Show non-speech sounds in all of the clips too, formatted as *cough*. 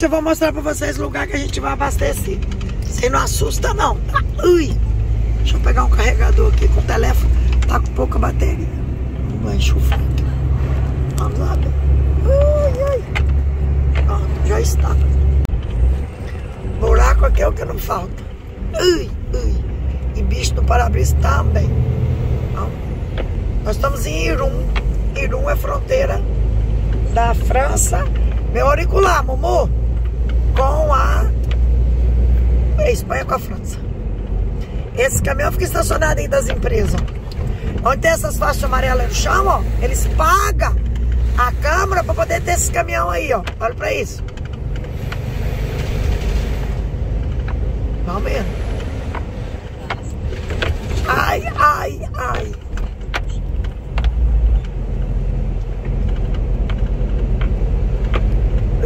Eu vou mostrar pra vocês o lugar que a gente vai abastecer. Você não assusta não, tá? Ui! Deixa eu pegar um carregador aqui com o telefone. Tá com pouca bateria. Vai enxufar. Vamos lá. Ui, ui. Já está. Buraco aqui é o que não falta. Ui, ui. E bicho no para-brisa também. Nós estamos em Irum. Irum é fronteira da França. Meu auricular, Momô. Com a Espanha com a França. Esse caminhão fica estacionado aí das empresas. Onde tem essas faixas amarelas no chão, ó. Eles pagam a Câmara para poder ter esse caminhão aí, ó. Olha pra isso. Vamos vendo. Ai, ai, ai.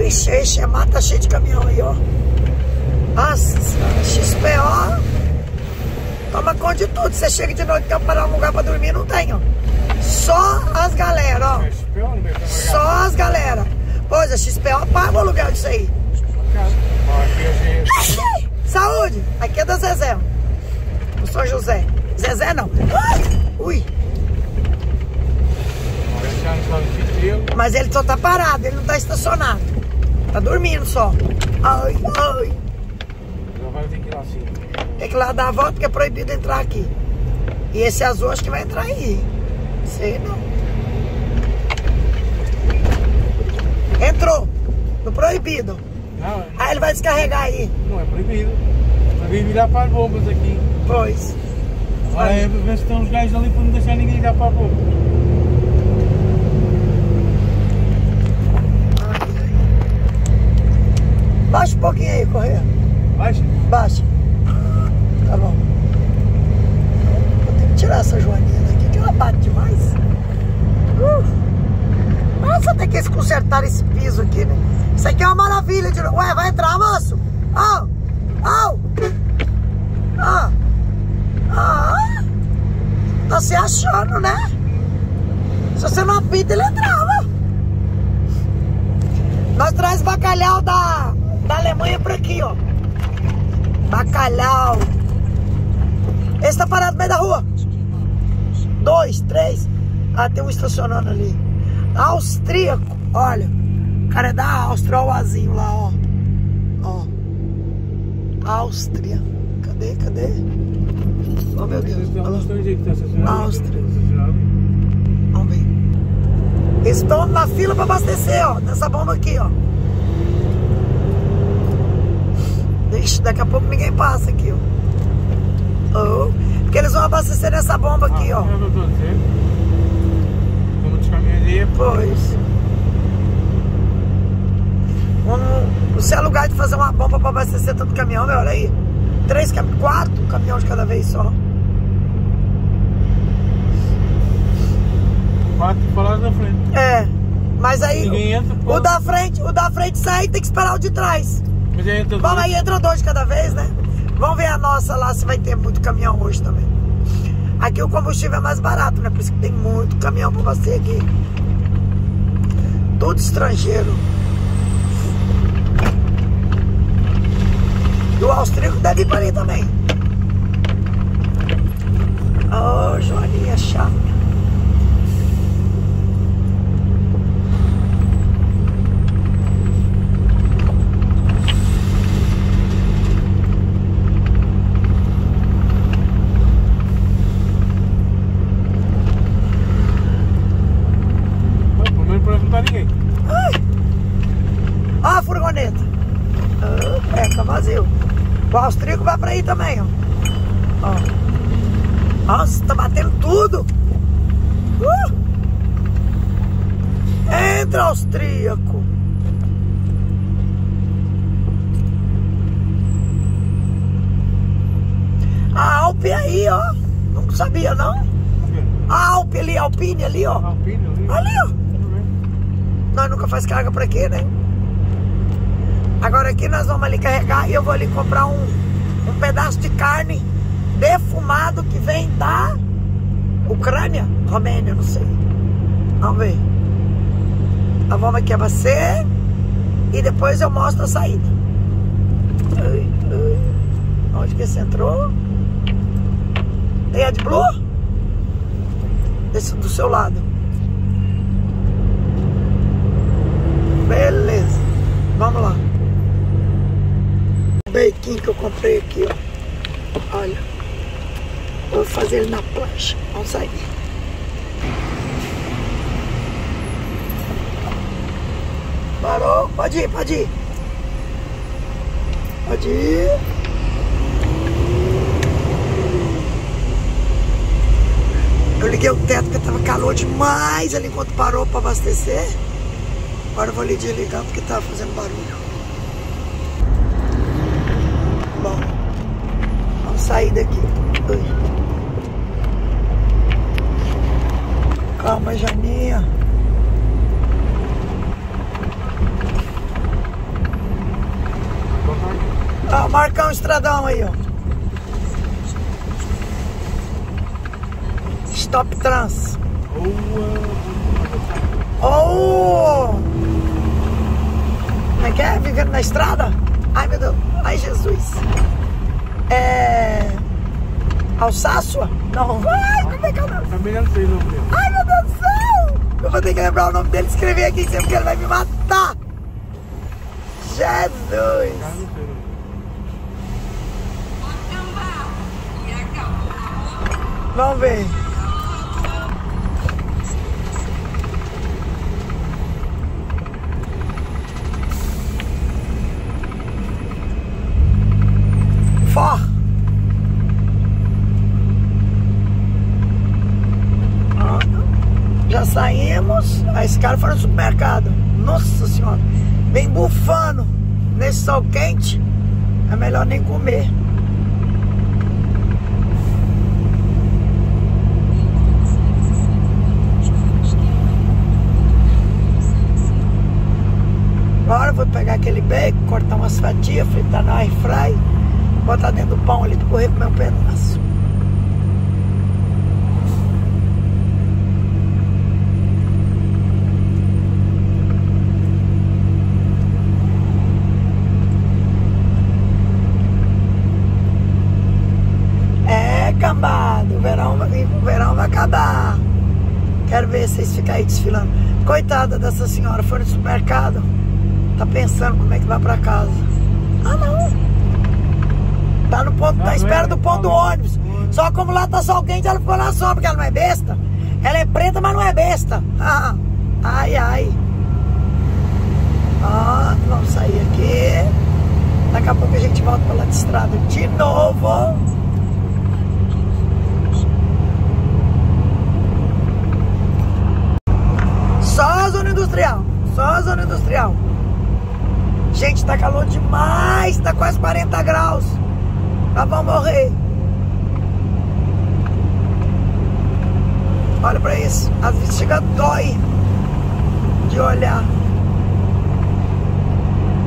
Ixi, ixi, a mata tá cheia de caminhão aí, ó. Nossa, XPO. Toma conta de tudo. Você chega de noite, quer parar um lugar pra dormir, não tem, ó. Só as galera, ó. Só as galera. Pois, a XPO paga o aluguel disso aí. Saúde! Aqui é da Zezé. O São José. Zezé não. Ui! Mas ele só tá parado, ele não tá estacionado. Tá dormindo só. Ai, ai. Tem que ir lá dar a volta porque é proibido entrar aqui. E esse azul acho que vai entrar aí. Sei não. Entrou. No proibido. Não, Aí ele vai descarregar aí. não é proibido. Vai vir virar para as bombas aqui. Pois. Agora é ver se estão os gajos ali para não deixar ninguém ligar para a bomba. Baixa um pouquinho aí, correia. Baixa. Baixa. Tá bom. Vou ter que tirar essa joaninha daqui, que ela bate demais. Uh. Nossa, tem que consertar esse piso aqui, né? Isso aqui é uma maravilha. De... Ué, vai entrar, moço? Ó, ó, ó. Ah, tá se achando, né? Se você não apita, ele entrava. Nós traz bacalhau da, da Alemanha por aqui, ó. Bacalhau. Esse tá parado no meio da rua. Dois, três. Ah, tem um estacionando ali. Austríaco. Olha. O cara é da Áustria. Olha o azinho lá, ó. Ó. Áustria. Cadê, cadê? Oh, meu Deus. Olha está estacionado. Áustria. Vamos ver. Eles estão na fila para abastecer, ó. Nessa bomba aqui, ó. Ixi, daqui a pouco ninguém passa aqui, ó. Oh, porque eles vão abastecer nessa bomba aqui, ó. Ah, é o que eu estou a dizer. Como dos caminhões aí é Pois. Um, se é lugar de fazer uma bomba para abastecer tanto caminhão, meu, olha aí. Três, quatro caminhões de cada vez só. quatro falaram da frente. É. Mas aí Ninguém entra, o da frente, o da frente sai e tem que esperar o de trás. Mas aí entra Vamos dois. aí, entra dois de cada vez, né? Vamos ver a nossa lá se vai ter muito caminhão hoje também. Aqui o combustível é mais barato, né? Por isso que tem muito caminhão pra você aqui. Tudo estrangeiro. E o austríaco deve ir para ali também. Ô, Joaninha chata. Mas, Pelo ninguém. Ó a furgoneta. É, tá vazio. O austríaco vai pra aí também, ó. ó. Nossa, tá batendo tudo. Uh! Entra, austríaco. A Alpe aí, ó. Não sabia, não? A Alpe ali, a Alpine ali, ó. Alpine ali. Ali, ó. Nós nunca faz carga por aqui, né? Agora aqui nós vamos ali carregar e eu vou ali comprar um, um pedaço de carne defumado que vem da Ucrânia, Romênia, não sei. Vamos ver. Nós vamos aqui abastecer e depois eu mostro a saída. Ai, ai. Onde que você entrou? Tem a de Blue? Desse do seu lado. Beleza. Vamos lá. O bequinho que eu comprei aqui, ó. Olha. Vou fazer ele na plancha. Vamos sair. Parou? Pode ir, pode ir. Pode ir. Eu liguei o teto porque tava calor demais ali enquanto parou para abastecer. Vou ali desligando porque tava fazendo barulho. Bom, vamos sair daqui. Ui. Calma, Janinha. Ó, marcar um estradão aí, ó. Stop Trans. Oh! Na estrada? Ai, meu Deus. Ai, Jesus. É... Alsácia? Não. Ai, como é que é o nome? Sei o nome dele. Ai, meu Deus do céu! Eu vou ter que lembrar o nome dele e escrever aqui sempre que ele vai me matar. Jesus! Nome. Vamos ver. Aí esse cara foi no supermercado. Nossa senhora. Vem bufando nesse sol quente. É melhor nem comer. Agora vou pegar aquele bacon, cortar umas fatias, fritar na air fry, botar dentro do pão ali para correr comer um pedaço. É, cambada, o verão, vai- o verão vai acabar. Quero ver vocês ficarem aí desfilando. Coitada dessa senhora, foi no supermercado. Tá pensando como é que vai pra casa. Ah, não. Tá no ponto, tá à espera do ponto do ônibus. Só como lá tá sol quente, ela ficou na sombra, porque ela não é besta. Ela é preta, mas não é besta. Ah, ai, ai. Ah, vamos sair aqui. Daqui a pouco a gente volta pela estrada de novo. Só a zona industrial. Só a zona industrial. Gente, tá calor demais. Tá quase 40 graus. Nós vamos morrer. Olha pra isso. Às vezes chega dói de olhar.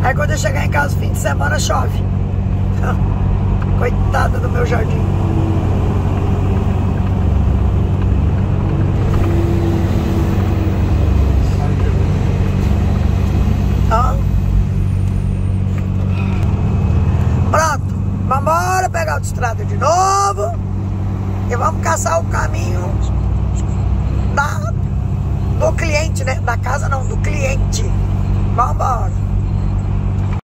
Aí quando eu chegar em casa fim de semana chove. *laughs* Coitada do meu jardim. Vamos pegar o estrada de novo e vamos caçar o caminho da, do cliente, né? Da casa não, do cliente. Vamos embora.